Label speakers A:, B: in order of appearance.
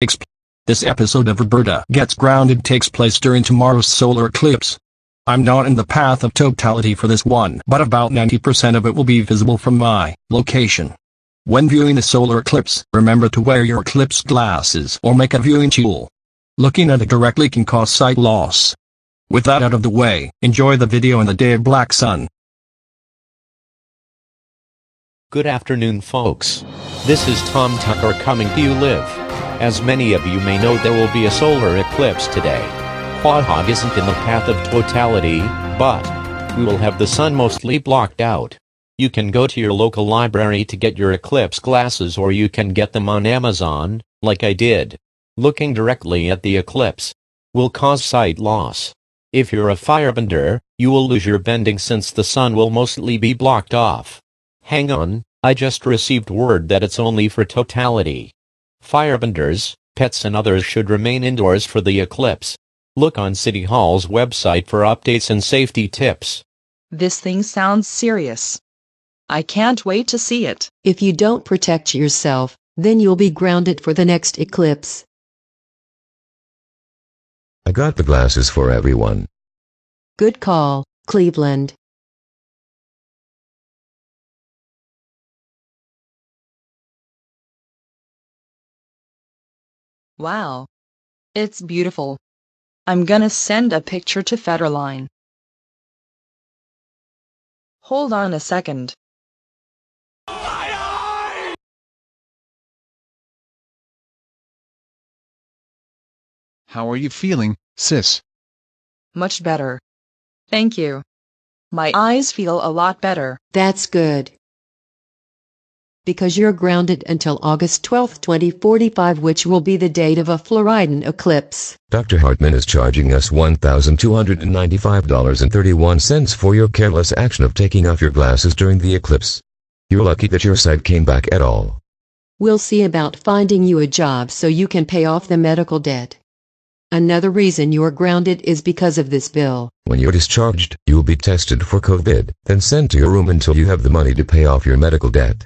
A: Expl- this episode of Roberta Gets Grounded takes place during tomorrow's solar eclipse. I'm not in the path of totality for this one, but about 90% of it will be visible from my location. When viewing the solar eclipse, remember to wear your eclipse glasses or make a viewing tool. Looking at it directly can cause sight loss. With that out of the way, enjoy the video in the day of black sun.
B: Good afternoon folks. This is Tom Tucker coming to you live. As many of you may know there will be a solar eclipse today. Quahog isn't in the path of totality, but we will have the sun mostly blocked out. You can go to your local library to get your eclipse glasses or you can get them on Amazon, like I did. Looking directly at the eclipse will cause sight loss. If you're a firebender, you will lose your bending since the sun will mostly be blocked off. Hang on, I just received word that it's only for totality. Firebenders, pets and others should remain indoors for the eclipse. Look on City Hall's website for updates and safety tips.
C: This thing sounds serious. I can't wait to see it.
D: If you don't protect yourself, then you'll be grounded for the next eclipse.
E: I got the glasses for everyone.
D: Good call, Cleveland.
C: Wow. It's beautiful. I'm gonna send a picture to Federline. Hold on a second.
F: How are you feeling, sis?
C: Much better. Thank you. My eyes feel a lot better.
D: That's good. Because you're grounded until August 12, 2045, which will be the date of a Floridan eclipse.
E: Dr. Hartman is charging us $1,295.31 for your careless action of taking off your glasses during the eclipse. You're lucky that your sight came back at all.
D: We'll see about finding you a job so you can pay off the medical debt. Another reason you're grounded is because of this bill.
E: When you're discharged, you'll be tested for COVID, then sent to your room until you have the money to pay off your medical debt.